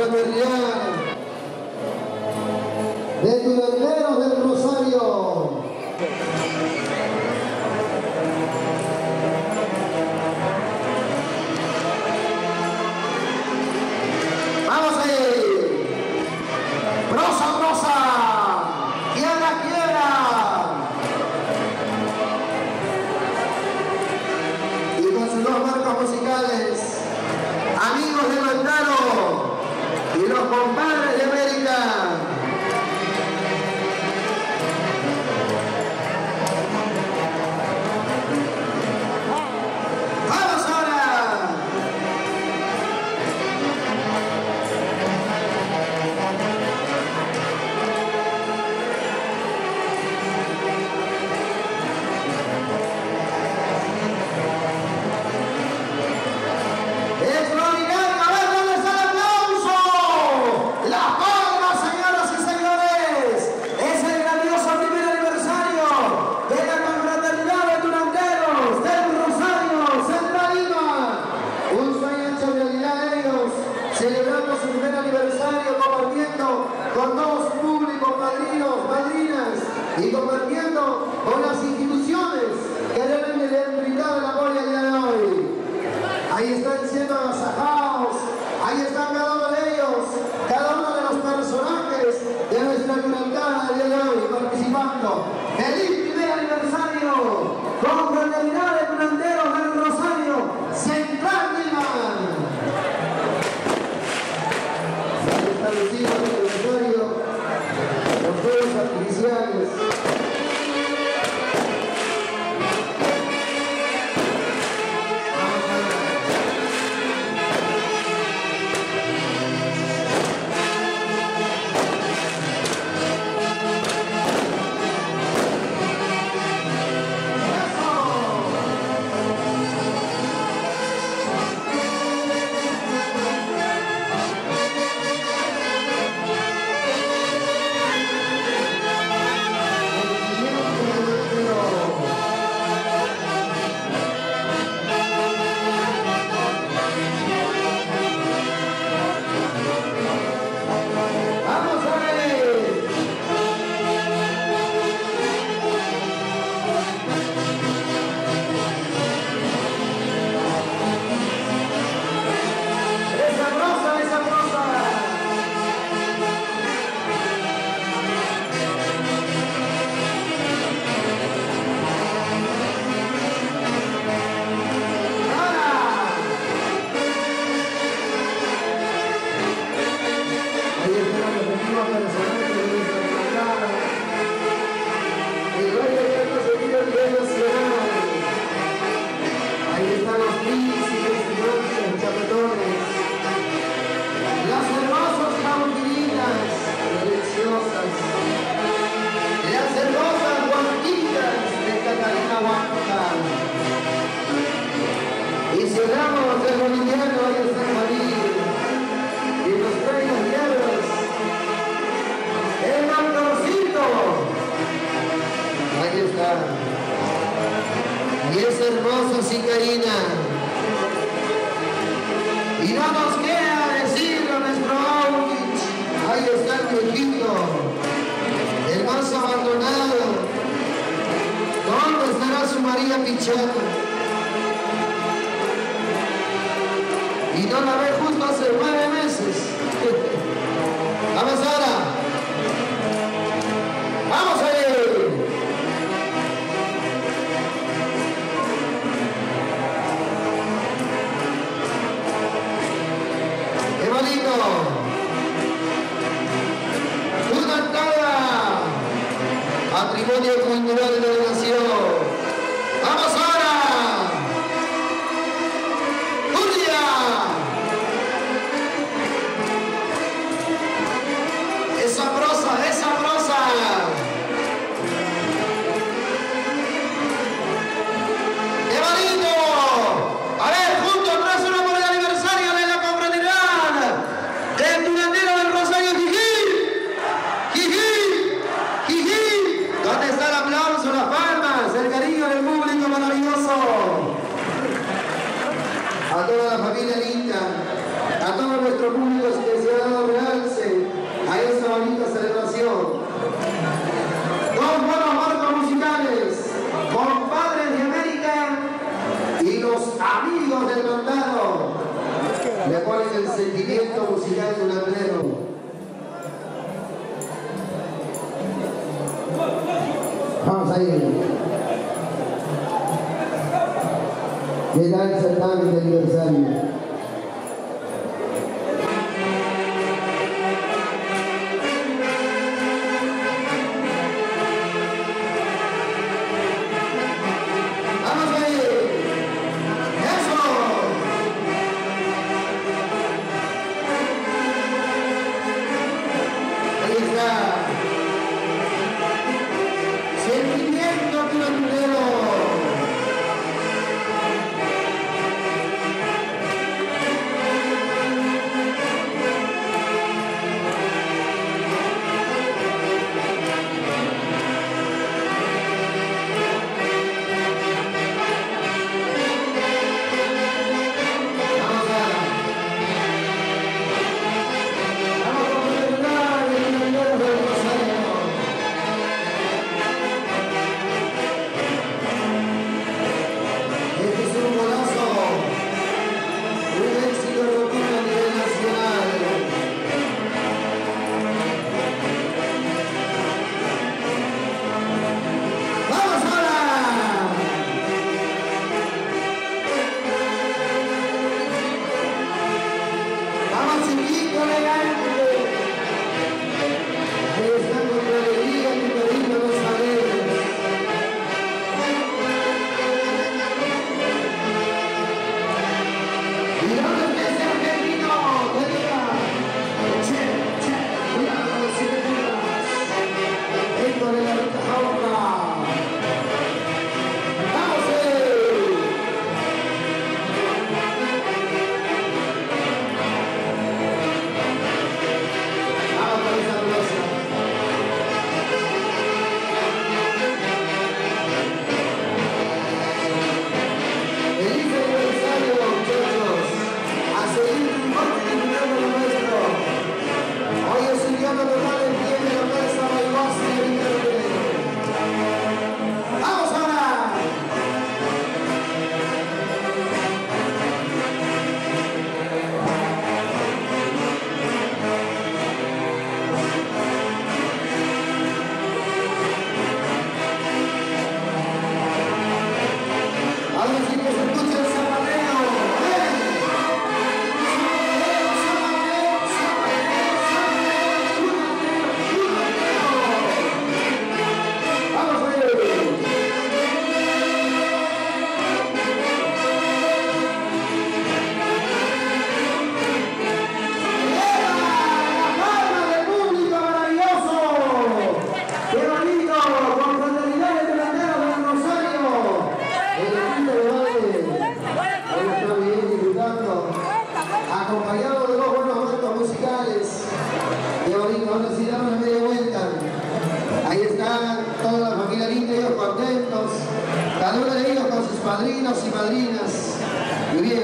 fraternidad de Turanderos de nuestra curandana del día de hoy participando. ¡Feliz primer aniversario! ¡Con fraternidades! Y no la vemos. del sentimiento musical de un andrero. Vamos ahí. ¿Qué tal el certamen de aniversario?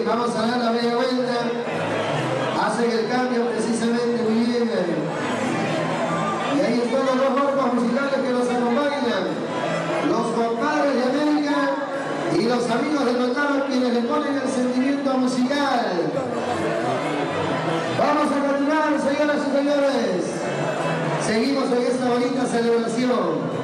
Vamos a dar la media vuelta. Hacen el cambio precisamente, muy bien. Y ahí están los dos grupos musicales que nos acompañan. Los compadres de América y los amigos de Notaro quienes le ponen el sentimiento musical. Vamos a continuar, señoras y señores. Seguimos en esta bonita celebración.